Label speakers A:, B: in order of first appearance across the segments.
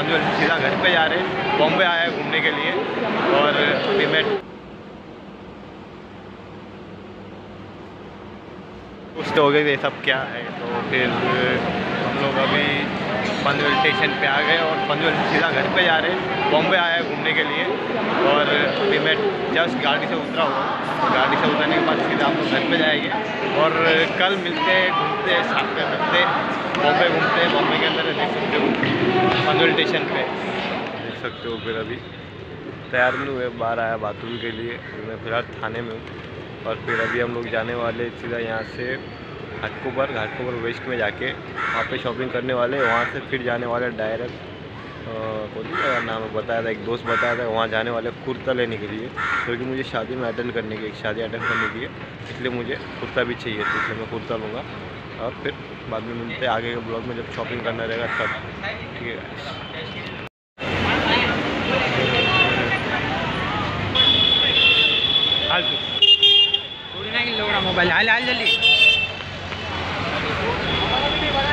A: से सीधा घर पे जा रहे हैं, बॉम्बे आया है घूमने के लिए और अभी मैं पूछते हो गए ये सब क्या है? तो फिर हम लोग अभी पनवेल स्टेशन पे आ गए और पनवेल सीधा घर पे जा रहे हैं। बॉम्बे आया है घूमने के लिए और अभी मैं जस्ट गाड़ी से उतरा हुआ हूँ। गाड़ी से उतरने के बाद सीधा हम घर पे जाएँगे। और कल मिलते हैं, घूमते हैं में मिलते बॉम्बे घूमते हैं, बॉम्बे के अंदर देख सकते हो। पनवेल स्टेशन पे। देख सकते हो फिर अभी। तैयार नहीं हुए, बाहर आया बाथरूम के लिए। मैं फ़िलहाल थाने में हूँ। और फिर अभी हम लोग जाने वाले सीधा यहाँ से घाटकोपर घाटकोपर वेस्ट में जाके वहाँ पे शॉपिंग करने वाले, वहाँ से फिर जाने वाले डायरेक्ट कौन नाम बताया था, एक दोस्त बताया था, वहाँ जाने वाले कुर्ता लेने के लिए, क्योंकि मुझे शादी में अटेंड करने की एक शादी अटेंड करने की है इसलिए मुझे कुर्ता भी चाहिए तो इसलिए मैं कुर्ता लूँगा। और फिर बाद में मिलते आगे के ब्लॉग में जब शॉपिंग करना रहेगा तब, ठीक है।
B: मोबाइल हाल हाल जल्दी।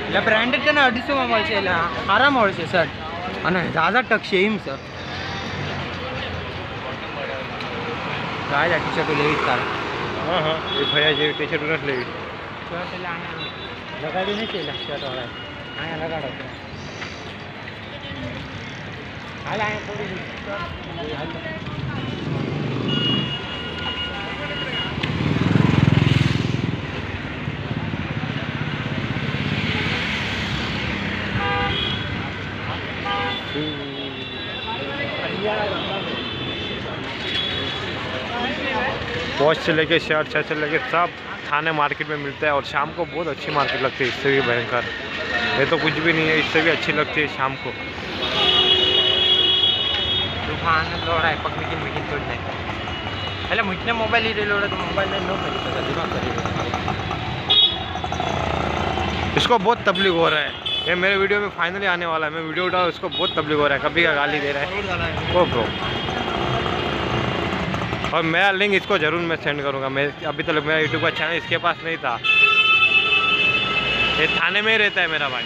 B: એટલે બ્રાન્ડેડ છે ને અઢીસોમાં મળશે એટલે આરામ મળશે શર્ટ અને ઝાઝા ટકશે એમ સર ગાય આ ટી શર્ટ લેવી જ તારે
A: હા હા એ ભયા જેવી ટી શર્ટ નથી લેવી
B: લગાડી નથી એટલે શર્ટ વાળા અહીંયા લગાડો હાલ અહીંયા થોડી
A: वॉच से लेके शर्ट शर्ट से लेके सब थाने मार्केट में मिलता है और शाम को बहुत अच्छी मार्केट लगती है इससे भी भयंकर। ये तो कुछ भी नहीं है इससे भी अच्छी लगती है शाम को।
B: ಅಲ್ಲ मुझने मोबाइल ही ನೋಡೋದು ಮೊಬೈಲ್ನ ನೋ ಕರೀತದೆ ದಿಮಾಗ್ ಕರೀತದೆ
A: इसको बहुत तबलीग हो रहा है। ये मेरे वीडियो में फाइनली आने वाला है मैं वीडियो उठा उसको बहुत तबलीग हो रहा है कभी का गाली दे रहा है। ओ ब्रो और मैं लिंक इसको ज़रूर मैं सेंड करूँगा। मैं अभी तक मेरा यूट्यूब का चैनल इसके पास नहीं था। ये थाने में ही रहता है मेरा भाई।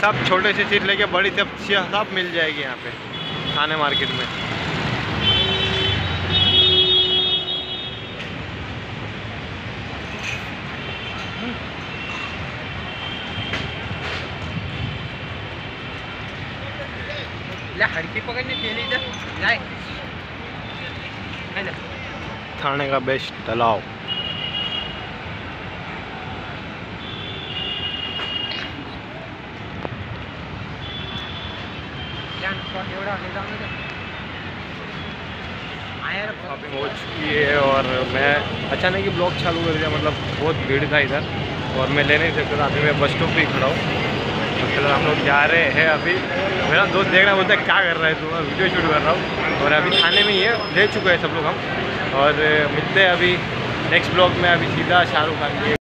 A: सब छोटे से चीज़ लेके बड़ी सब सब मिल जाएगी यहाँ पे, थाने मार्केट में। थाने का बेस्ट
B: तलाव
A: शॉपिंग हो चुकी है और मैं अचानक ही ब्लॉक चालू कर दिया मतलब बहुत भीड़ था इधर। और मैं लेने नहीं सकता था अभी मैं बस स्टॉप पर ही खड़ा हूँ। तो हम लोग जा रहे हैं अभी। मेरा दोस्त देख रहा है, बोलता है, क्या कर रहा है तू? मैं वीडियो शूट कर रहा हूँ। और अभी थाने में ही है, ले चुके हैं सब लोग हम। और मिलते हैं अभी नेक्स्ट ब्लॉग में अभी सीधा शाहरुख खान की